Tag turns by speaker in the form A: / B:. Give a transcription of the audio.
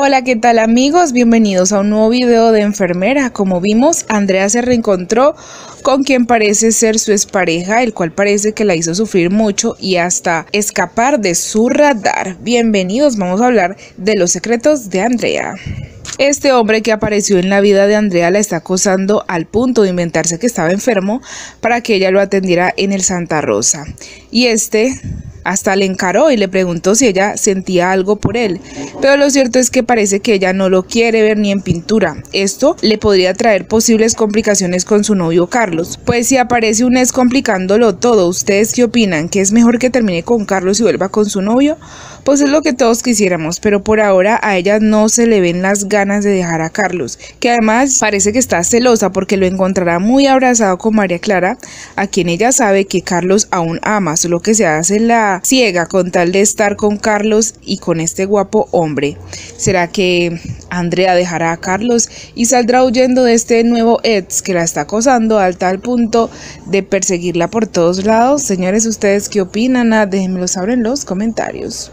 A: Hola, ¿qué tal amigos? Bienvenidos a un nuevo video de enfermera. Como vimos, Andrea se reencontró con quien parece ser su expareja, el cual parece que la hizo sufrir mucho y hasta escapar de su radar. Bienvenidos, vamos a hablar de los secretos de Andrea. Este hombre que apareció en la vida de Andrea la está acosando al punto de inventarse que estaba enfermo para que ella lo atendiera en el Santa Rosa. Y este hasta le encaró y le preguntó si ella sentía algo por él, pero lo cierto es que parece que ella no lo quiere ver ni en pintura. Esto le podría traer posibles complicaciones con su novio Carlos. Pues si aparece un ex complicándolo todo, ¿ustedes qué opinan? ¿Que es mejor que termine con Carlos y vuelva con su novio? Pues es lo que todos quisiéramos, pero por ahora a ella no se le ven las ganas de dejar a Carlos, que además parece que está celosa porque lo encontrará muy abrazado con María Clara, a quien ella sabe que Carlos aún ama, solo que se hace la ciega con tal de estar con Carlos y con este guapo hombre. ¿Será que Andrea dejará a Carlos y saldrá huyendo de este nuevo ex que la está acosando al tal punto de perseguirla por todos lados? Señores, ¿ustedes qué opinan? Ah, déjenmelo saber en los comentarios.